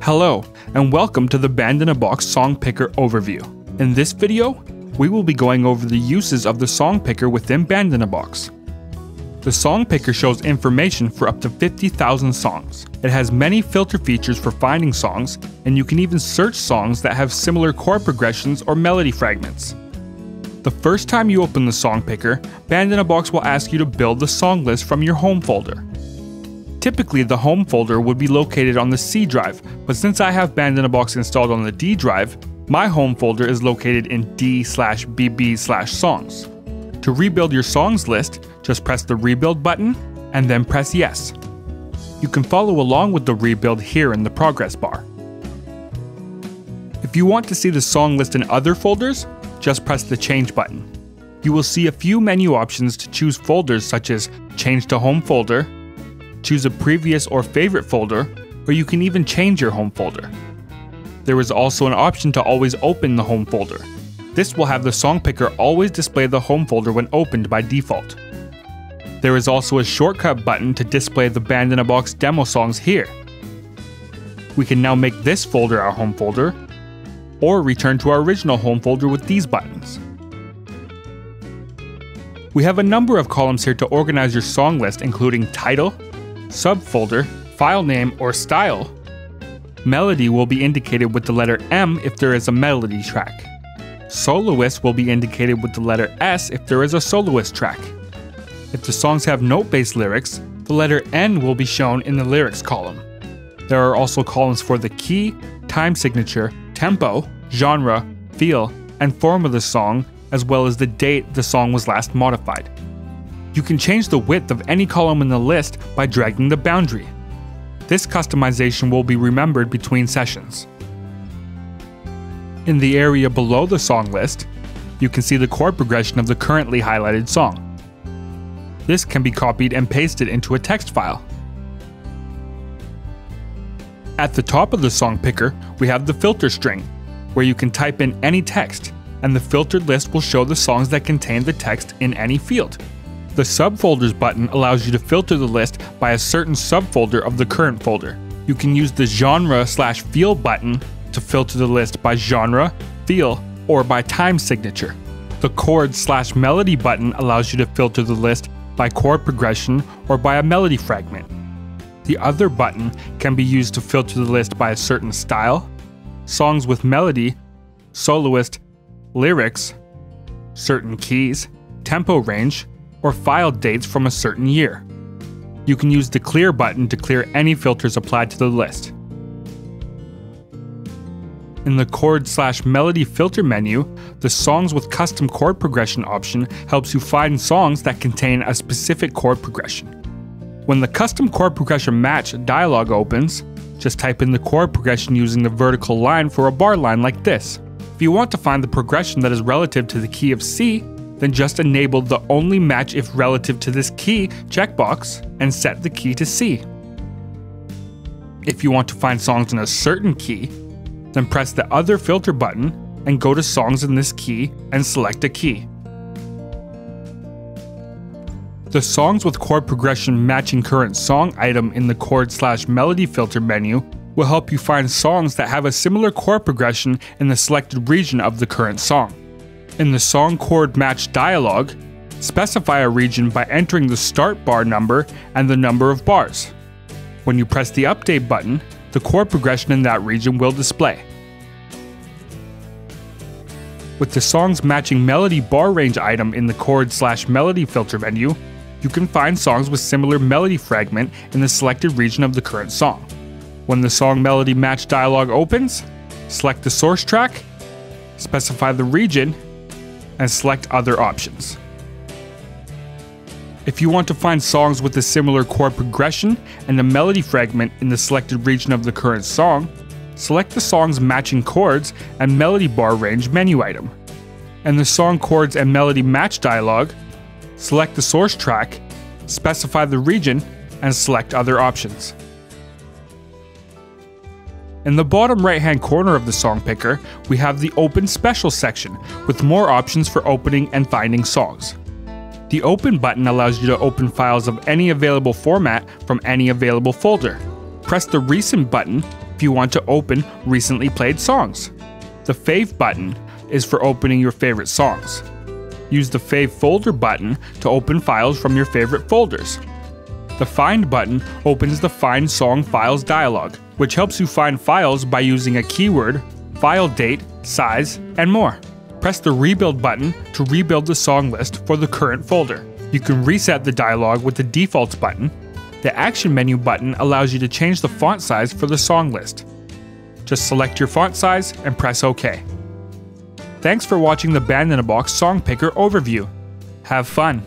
Hello, and welcome to the Band in a Box Song Picker overview. In this video, we will be going over the uses of the Song Picker within Band in a Box. The Song Picker shows information for up to 50,000 songs. It has many filter features for finding songs, and you can even search songs that have similar chord progressions or melody fragments. The first time you open the Song Picker, Band in a Box will ask you to build the song list from your home folder. Typically, the home folder would be located on the C drive, but since I have Band in a Box installed on the D drive, my home folder is located in D slash BB slash songs. To rebuild your songs list, just press the rebuild button and then press yes. You can follow along with the rebuild here in the progress bar. If you want to see the song list in other folders, just press the change button. You will see a few menu options to choose folders such as change to home folder, choose a previous or favorite folder, or you can even change your home folder. There is also an option to always open the home folder. This will have the song picker always display the home folder when opened by default. There is also a shortcut button to display the Band in a Box demo songs here. We can now make this folder our home folder, or return to our original home folder with these buttons. We have a number of columns here to organize your song list including title, subfolder, file name, or style. Melody will be indicated with the letter M if there is a melody track. Soloist will be indicated with the letter S if there is a soloist track. If the songs have note-based lyrics, the letter N will be shown in the lyrics column. There are also columns for the key, time signature, tempo, genre, feel, and form of the song, as well as the date the song was last modified. You can change the width of any column in the list by dragging the boundary. This customization will be remembered between sessions. In the area below the song list, you can see the chord progression of the currently highlighted song. This can be copied and pasted into a text file. At the top of the song picker, we have the filter string, where you can type in any text, and the filtered list will show the songs that contain the text in any field. The subfolders button allows you to filter the list by a certain subfolder of the current folder. You can use the genre slash feel button to filter the list by genre, feel, or by time signature. The chord slash melody button allows you to filter the list by chord progression or by a melody fragment. The other button can be used to filter the list by a certain style, songs with melody, soloist, lyrics, certain keys, tempo range, or file dates from a certain year. You can use the clear button to clear any filters applied to the list. In the chord slash melody filter menu, the songs with custom chord progression option helps you find songs that contain a specific chord progression. When the custom chord progression match dialog opens, just type in the chord progression using the vertical line for a bar line like this. If you want to find the progression that is relative to the key of C, then just enable the only match if relative to this key checkbox and set the key to C. If you want to find songs in a certain key, then press the other filter button and go to songs in this key and select a key. The songs with chord progression matching current song item in the chord slash melody filter menu will help you find songs that have a similar chord progression in the selected region of the current song. In the song chord match dialog, specify a region by entering the start bar number and the number of bars. When you press the update button, the chord progression in that region will display. With the songs matching melody bar range item in the chord slash melody filter menu, you can find songs with similar melody fragment in the selected region of the current song. When the song melody match dialog opens, select the source track, specify the region, and select other options. If you want to find songs with a similar chord progression and a melody fragment in the selected region of the current song, select the song's matching chords and melody bar range menu item. And the song chords and melody match dialog, select the source track, specify the region, and select other options. In the bottom right hand corner of the song picker, we have the Open Special section with more options for opening and finding songs. The Open button allows you to open files of any available format from any available folder. Press the Recent button if you want to open recently played songs. The Fave button is for opening your favorite songs. Use the Fave folder button to open files from your favorite folders. The Find button opens the Find Song Files dialog, which helps you find files by using a keyword, file date, size, and more. Press the Rebuild button to rebuild the song list for the current folder. You can reset the dialog with the Defaults button. The Action menu button allows you to change the font size for the song list. Just select your font size and press OK. Thanks for watching the Band in a Box Song Picker overview. Have fun!